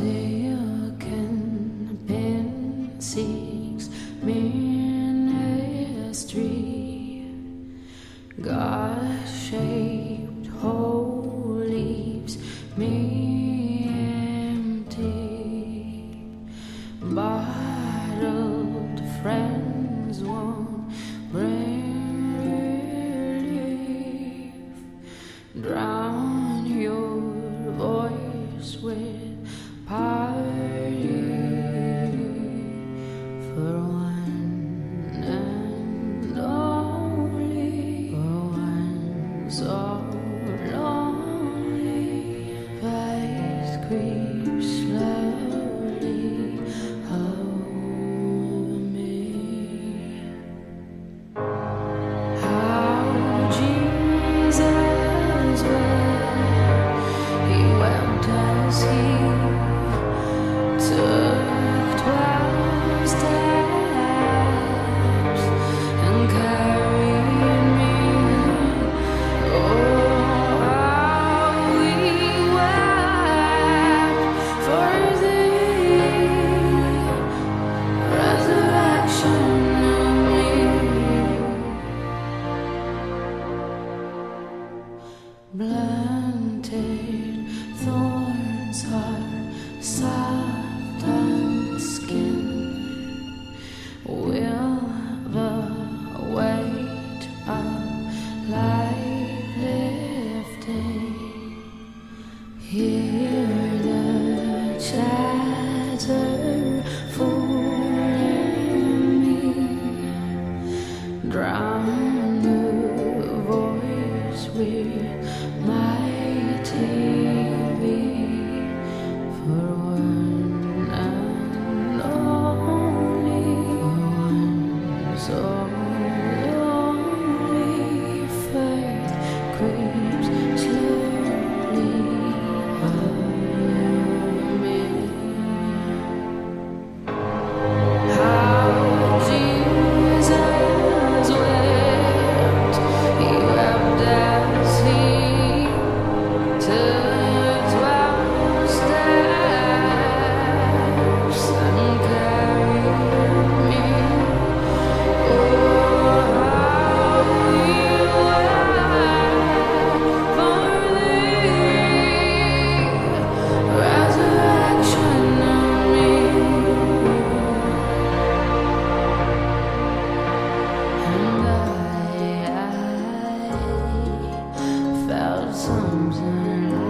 taken Blunted thorns are soft sweet, mighty. arms